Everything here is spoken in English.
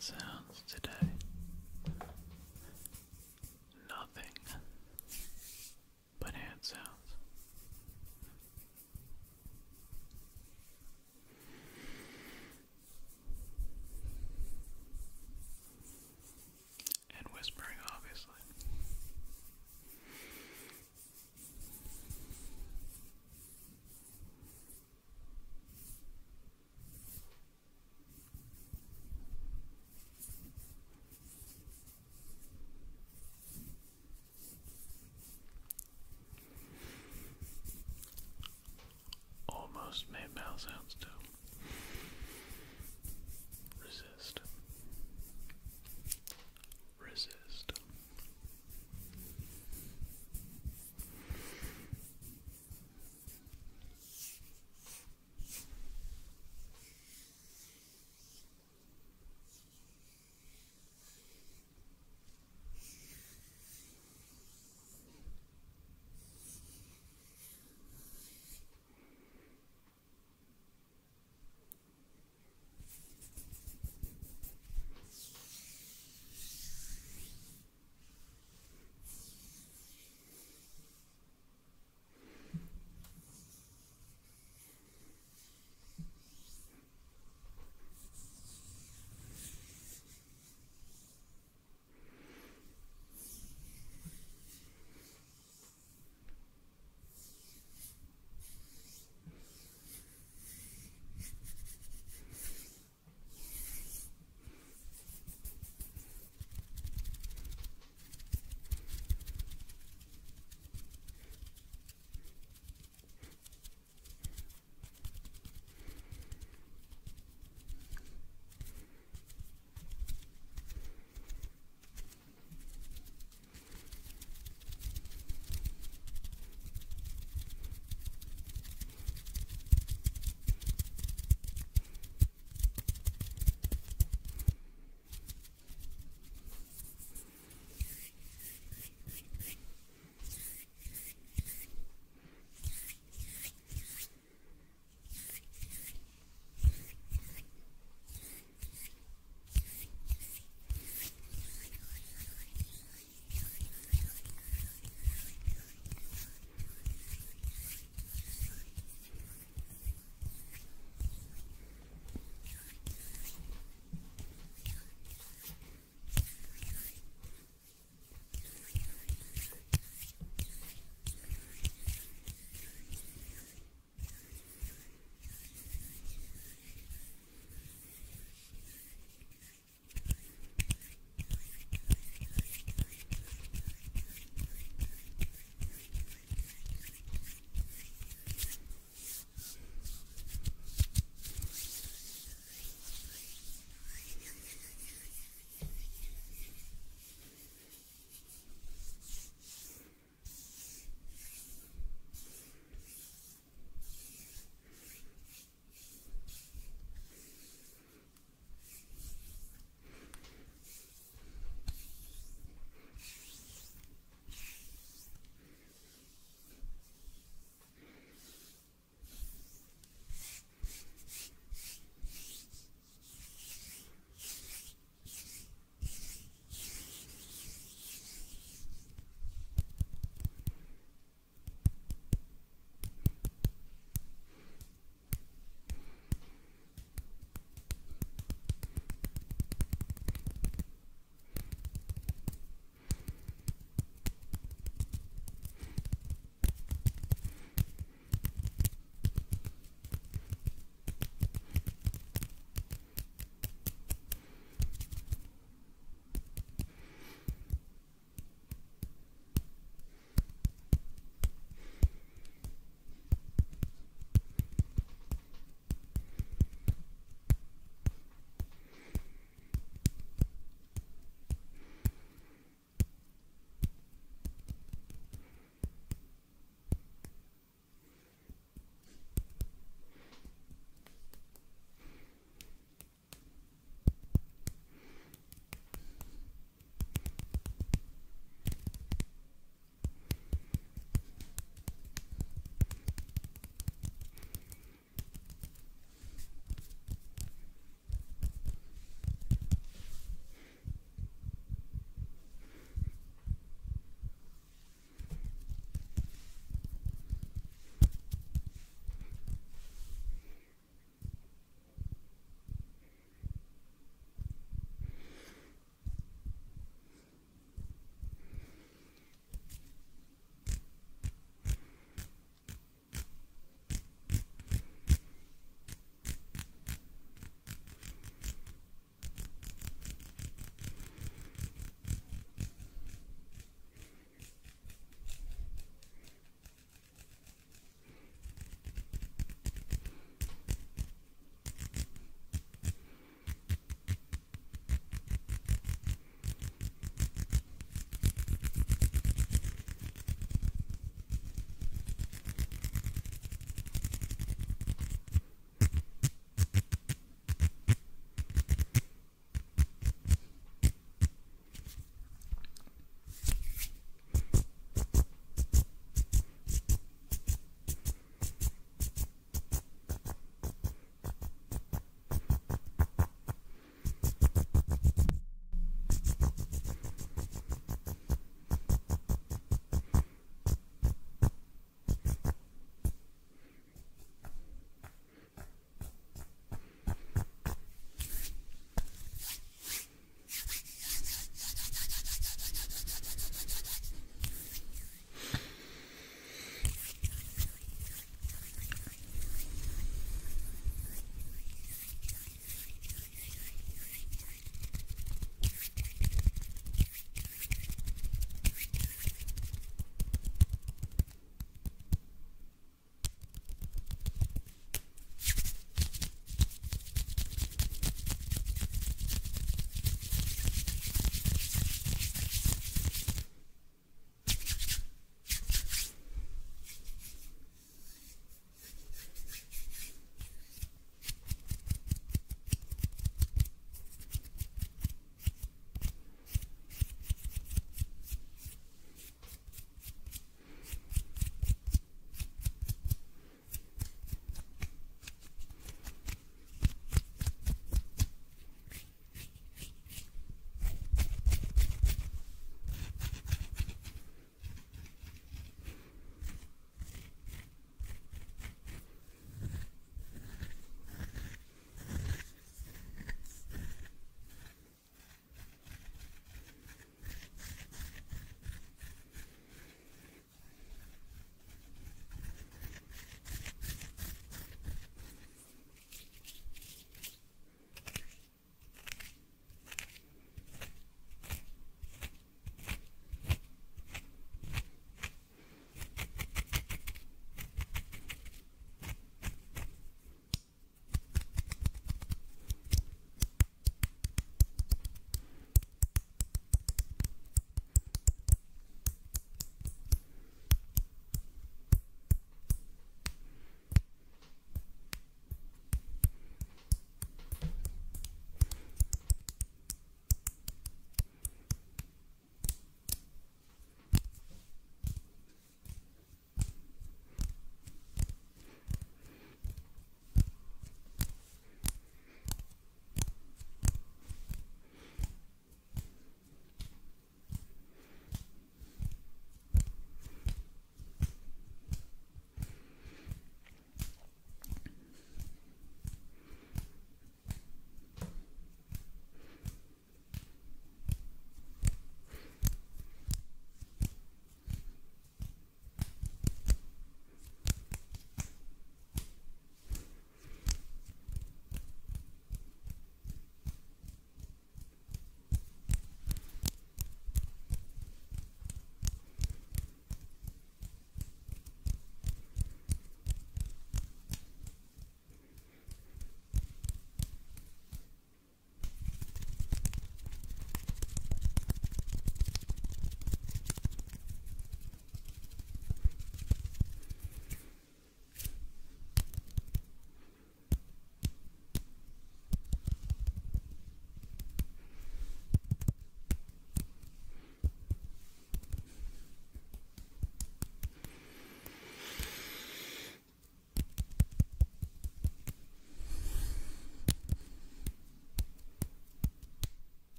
sounds today.